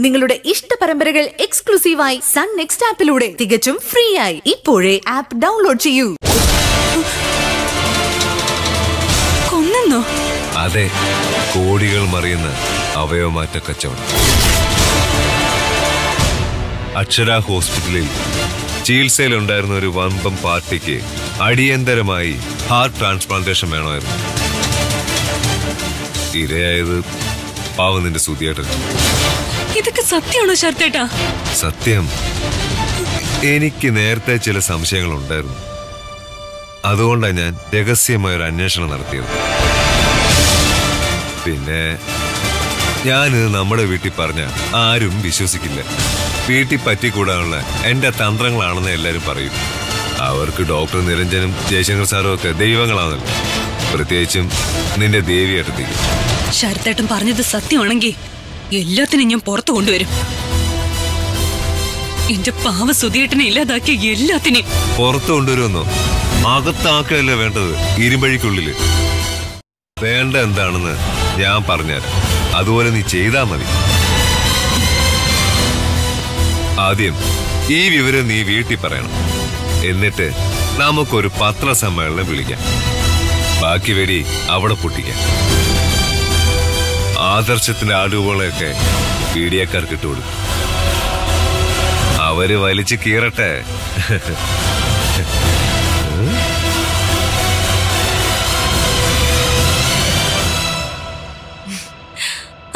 നിങ്ങളുടെ ഇഷ്ട പരമ്പരകൾ എക്സ്ക്ലൂസീവായി സൺ നെക്സ്റ്റ് ആപ്പിലൂടെ തികച്ചും ഫ്രീ ആയി ഇപ്പോഴേ ആപ്പ് ഡൗൺലോഡ് ചെയ്യൂ. കൊന്നെന്നോ? അതെ കോടികൾ മറിയുന്ന അവയവമാറ്റ കച്ചവടം അക്ഷര ഹോസ്പിറ്റലിൽ ചികിത്സയിലുണ്ടായിരുന്ന ഒരു വമ്പം പാർട്ടിക്ക് അടിയന്തരമായി ഹാർട്ട് ട്രാൻസ്പ്ലാന്റേഷൻ വേണമായിരുന്നു. ഇരയായത് പാവം നിന്റെ സുതിയേട്ടൻ ഇതൊക്കെ സത്യമാണോ ശരത്തേട്ടാ? സത്യം. എനിക്ക് നേരത്തെ ചില സംശയങ്ങൾ ഉണ്ടായിരുന്നു അതുകൊണ്ടാണ് ഞാൻ രഹസ്യമായ ഒരു അന്വേഷണം നടത്തിയത്. പിന്നെ ഞാനിത് നമ്മുടെ വീട്ടിൽ പറഞ്ഞ ആരും വിശ്വസിക്കില്ല. വീട്ടിൽ പറ്റിക്കൂടാനുള്ള എന്റെ തന്ത്രങ്ങളാണെന്ന് എല്ലാവരും പറയും. അവർക്ക് ഡോക്ടർ നിരഞ്ജനും ജയശങ്കർ സാറും ഒക്കെ ദൈവങ്ങളാണല്ലോ. പ്രത്യേകിച്ചും നിന്റെ ദേവിയായിട്ട് ശരത്തേട്ടൻ പറഞ്ഞത് സത്യമാണെങ്കിൽ എല്ലാത്തിനും ഞാൻ പുറത്തു കൊണ്ടുവരും. എന്റെ പാവ സുധിയേട്ടനെ ഇല്ലാതാക്കിയ എല്ലാത്തിനെയും. പുറത്തു കൊണ്ടുവരുമെന്നോ? അകത്താക്കല്ല വേണ്ടത് ഇരുമ്പഴിക്കുള്ളിൽ? വേണ്ട എന്താണെന്ന് ഞാൻ പറഞ്ഞുതരാം. അതുപോലെ നീ ചെയ്താ മതി. ആദ്യം ഈ വിവരം നീ വീട്ടിൽ പറയണം. എന്നിട്ട് നമുക്കൊരു പത്രസമ്മേളനം വിളിക്കാം. ബാക്കി വെടി അവിടെ പൊട്ടിക്കാം. ആദർശത്തിന്റെ ആടുപോളെയൊക്കെ പീഡിയക്കാർക്ക് ഇട്ടുകൊടുക്കും അവർ വലിച്ചു കീറട്ടെ.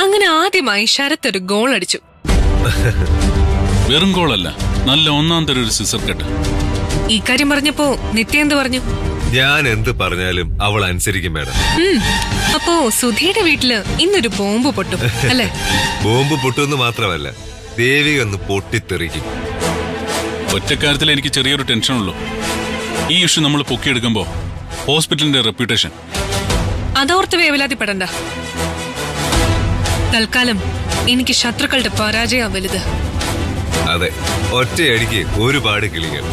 അങ്ങനെ ആദ്യമായി ശരത് ഒരു ഗോൾ അടിച്ചു. വെറും ഗോളല്ല നല്ല ഒന്നാം തരം ഒരു സിസർ കെട്ട് ഈ കാര്യം പറഞ്ഞപ്പോ നിത്യ എന്ത് പറഞ്ഞു? ഞാൻ എന്ത് പറഞ്ഞാലും അവൾ അനുസരിക്കും മേഡം. അപ്പോ സുധിയുടെ വീട്ടിൽ ഇന്നൊരു ബോംബ് പൊട്ടും അല്ലേ? ബോംബ് പൊട്ടുമെന്ന് മാത്രമല്ല ദേവി ഒന്ന് പൊട്ടിത്തെറിക്കും. ഒറ്റക്കാര്യത്തിൽ എനിക്ക് ചെറിയൊരു ടെൻഷൻ ഉള്ളൂ ഈ ഇഷ്യൂ നമ്മൾ പൊക്കിയെടുക്കുമ്പോ ഹോസ്പിറ്റലിന്റെ റെപ്യൂട്ടേഷൻ. അതോർത്ത് വേവലാതിപ്പെടണ്ട. തൽക്കാലം എനിക്ക് ശത്രുക്കളുടെ പരാജയം വലുത്. അതെ ഒറ്റയടിക്ക് ഒരുപാട് കിളികൾ.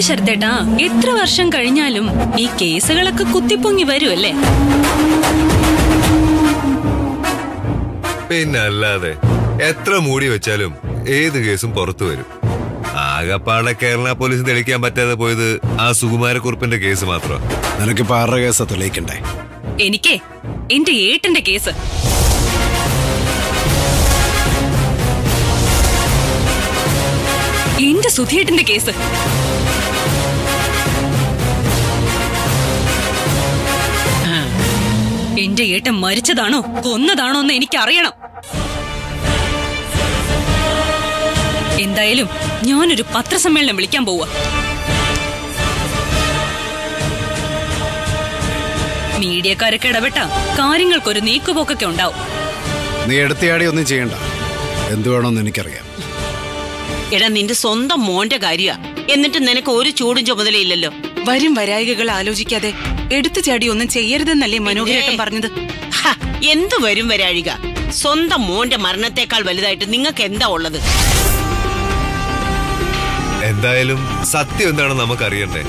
അല്ല ശരത്തേട്ടാ എത്ര വർഷം കഴിഞ്ഞാലും ഈ കേസുകളൊക്കെ കുത്തിപ്പൊങ്ങി വരുമല്ലേ പിന്നല്ലാതെ എത്ര മൂടി വെച്ചാലും ഏത് കേസും പുറത്തു വരും. ആകപ്പാടെ കേരള പോലീസ് തെളിയിക്കാൻ പറ്റാതെ പോയത് ആ സുകുമാരക്കുറുപ്പിന്റെ കേസ് മാത്രം. നിനക്കിപ്പോ ആരുടെ കേസാ തെളിയിക്കണ്ടേ? എനിക്കേ എന്റെ ഏട്ടന്റെ കേസ്. എന്റെ സുധിയേട്ടന്റെ കേസ് എന്റെ ഏട്ടൻ മരിച്ചതാണോ കൊന്നതാണോ എന്ന് എനിക്കറിയണം. എന്തായാലും ഞാനൊരു പത്രസമ്മേളനം വിളിക്കാൻ പോവുക. മീഡിയക്കാരൊക്കെ ഇടപെട്ട കാര്യങ്ങൾക്കൊരു നീക്കുപോക്കൊക്കെ ഉണ്ടാവും. നീ എടുത്തിയാടി ഒന്നും ചെയ്യണ്ട. എന്തു വേണമെന്ന് എനിക്കറിയാം. എടാ നിന്റെ സ്വന്തം മോന്റെ കാര്യ. എന്നിട്ട് നിനക്ക് ഒരു ചൂടും ചുമതലയില്ലല്ലോ. വരും വരായികകൾ ആലോചിക്കാതെ എടുത്തു ചാടി ഒന്നും ചെയ്യരുതെന്നല്ലേ മനോഹരേട്ടൻ പറഞ്ഞത്? എന്തു വരും വരാഴിക സ്വന്തം മോന്റെ മരണത്തെക്കാൾ വലുതായിട്ട് നിങ്ങൾക്ക് എന്താ ഉള്ളത്? എന്തായാലും സത്യം എന്താണെന്ന് നമുക്ക് അറിയണ്ടേ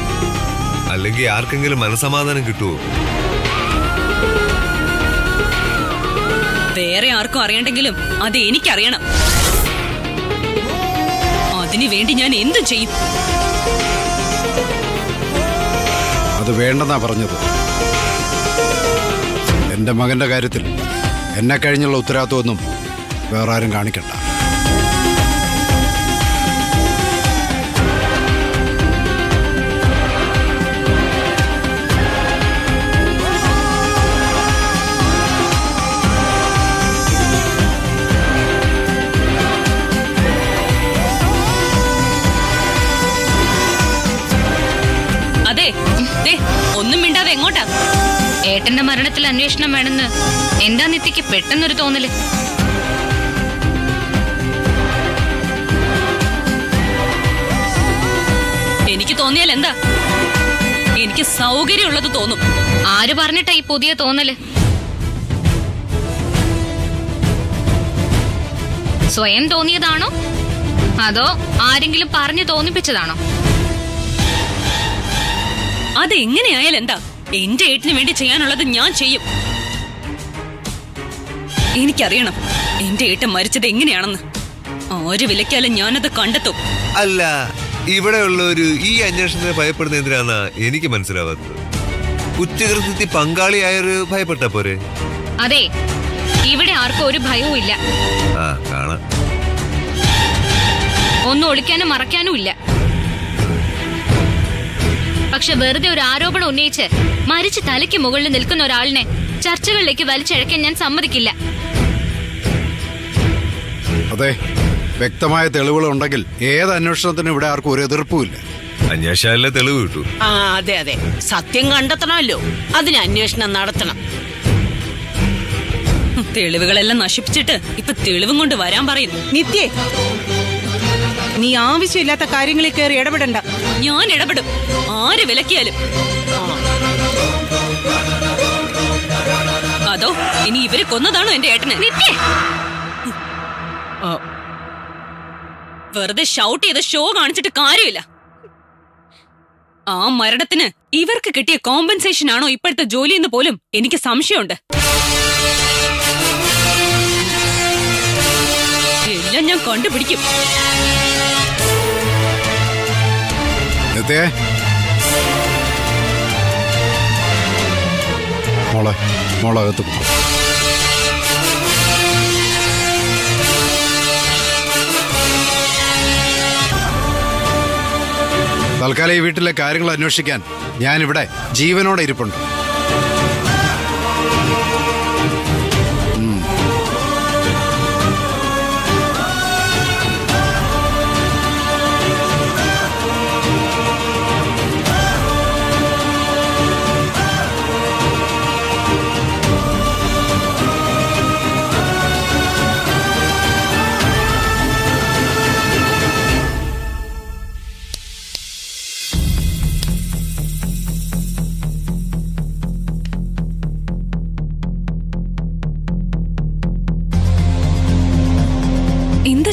അല്ലെങ്കിൽ ആർക്കെങ്കിലും മനസമാധാനം കിട്ടുമോ വേറെ ആർക്കും അറിയണ്ടെങ്കിലും അത് എനിക്കറിയണം. അതിനു വേണ്ടി ഞാൻ എന്ത് ചെയ്യും? അത് വേണ്ടെന്നാ പറഞ്ഞത്. എന്റെ മകന്റെ കാര്യത്തിൽ എന്നെ കഴിഞ്ഞുള്ള ഉത്തരവാദിത്വമൊന്നും വേറെ ആരും കാണിക്കണ്ട. ഏട്ടന്റെ മരണത്തിൽ അന്വേഷണം വേണമെന്ന് എന്താ നിത്യക്ക് പെട്ടെന്നൊരു തോന്നൽ? എനിക്ക് തോന്നിയാൽ എന്താ? എനിക്ക് സൗകര്യമുള്ളത് തോന്നും. ആര് പറഞ്ഞിട്ടാ ഈ പുതിയ തോന്നൽ? സ്വയം തോന്നിയതാണോ? അതോ ആരെങ്കിലും പറഞ്ഞു തോന്നിപ്പിച്ചതാണോ? അതെങ്ങനെയായാലും എന്താ? എന്റെ ഏട്ടിന് വേണ്ടി ചെയ്യാനുള്ളത് ഞാൻ ചെയ്യും. എനിക്കറിയണം എന്റെ ഏട്ടൻ മരിച്ചത് എങ്ങനെയാണെന്ന്. ആര് വിലക്കാലും ഞാനത് കണ്ടെത്തും. അല്ല ഇവിടെയുള്ളവര് ഈ അന്വേഷണത്തെ ഭയപ്പെടുന്ന എന്തിനാണ് എനിക്ക് മനസ്സിലാവാത്തത്? കുറ്റകൃത്യത്തിൽ പങ്കാളിയായൊരു ഭയപ്പെട്ട പോരെ? അതെ ഇവിടെ ആർക്കും ഒരു ഭയവും ഇല്ല ആ കാണാം. ഒന്നും ഒളിക്കാനും മറക്കാനും ഇല്ല പക്ഷെ വെറുതെ ഒരു ആരോപണം ഉന്നയിച്ച് മരിച്ച് തലയ്ക്ക് മുകളിൽ നിൽക്കുന്ന ഒരാളിനെ ചർച്ചകളിലേക്ക് വലിച്ചഴക്കാൻ ഞാൻ സമ്മതിക്കില്ല. അതെ വ്യക്തമായ തെളിവുകൾ ഉണ്ടെങ്കിൽ ഏത് അന്വേഷണത്തിനും ഇവിടെ ആർക്കും ഒരു എതിർപ്പുമില്ല. അന്വേഷണ തെളിവ് കിട്ടൂ. ആ അതെ അതെ. സത്യം കണ്ടെത്തണമല്ലോ. അതിന് അന്വേഷണം നടത്തണം. തെളിവുകളെല്ലാം നശിപ്പിച്ചിട്ട് ഇപ്പൊ തെളിവും കൊണ്ട് വരാൻ പറയുന്നു നിത്യേ. നീ ആവശ്യമില്ലാത്ത കാര്യങ്ങളിൽ കയറി ഇടപെടണ്ട. ഞാൻ ഇടപെടും. ആര് വിലക്കിയാലും. അതോ ഇനി ഇവർ കൊന്നതാണോ എന്റെ ഏട്ടന്? ആ, വെറുതെ ഷൗട്ട് ചെയ്ത് ഷോ കാണിച്ചിട്ട് കാര്യമില്ല. ആ മരണത്തിന് ഇവർക്ക് കിട്ടിയ കോമ്പൻസേഷൻ ആണോ ഇപ്പോഴത്തെ ജോലി എന്ന് പോലും എനിക്ക് സംശയമുണ്ട്. എല്ലാം ഞാൻ കണ്ടുപിടിക്കും. നിത്യേ മോളെ മോളകത്ത് പോ തൽക്കാലം ഈ വീട്ടിലെ കാര്യങ്ങൾ അന്വേഷിക്കാൻ ഞാനിവിടെ ജീവനോടെ ഇരിപ്പുണ്ട്.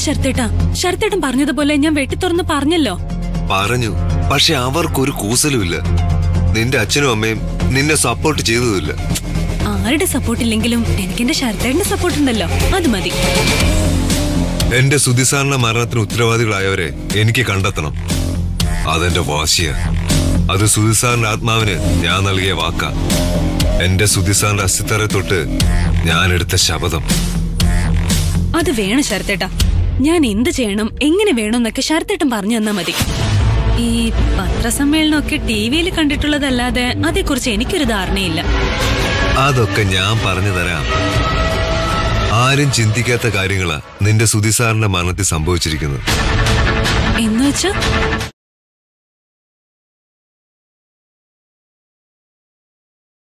ശരത്തേട്ടാ ശരത്തേട്ടൻ പറഞ്ഞതുപോലെ ഞാൻ വെട്ടിത്തുറന്ന് പറഞ്ഞല്ലോ. പറഞ്ഞു. പക്ഷെ അവർക്കൊരു കൂസലുമില്ല. നിന്റെ അച്ഛനും അമ്മയും നിന്നെ സപ്പോർട്ട് ചെയ്തതുമില്ല ആരുടെ സപ്പോർട്ട് ഇല്ലെങ്കിലും എനിക്ക് എന്റെ ശരത്തേട്ടന്റെ സപ്പോർട്ട് ഉണ്ടല്ലോ. അത് മതി. എന്റെ സുധിസാറിന്റെ മരണത്തിന് ഉത്തരവാദികളായവരെ എനിക്ക് കണ്ടെത്തണം. അതെന്റെ വാശിയ. അത് സുധിസാറിന്റെ ആത്മാവിന് ഞാൻ നൽകിയ വാക്ക. എന്റെ സുധിസാറിന്റെ അസ്ഥിത്തറെ തൊട്ട് ഞാൻ എടുത്ത ശപഥം. അത് വേണം ശരത്തേട്ടാ. ഞാൻ എന്ത് ചെയ്യണം എങ്ങനെ വേണം എന്നൊക്കെ ശരത്തേട്ടൻ പറഞ്ഞു തന്നാ മതി. ഈ പത്രസമ്മേളനമൊക്കെ ടി വിയിൽ കണ്ടിട്ടുള്ളതല്ലാതെ അതേക്കുറിച്ച് എനിക്കൊരു ധാരണയില്ല. അതൊക്കെ ഞാൻ പറഞ്ഞു തരാം. ആരും ചിന്തിക്കാത്ത കാര്യങ്ങളാ നിന്റെ സുതിസാറിന്റെ മരണത്തിൽ സംഭവിച്ചിരിക്കുന്നത്. എന്നുവെച്ചാ?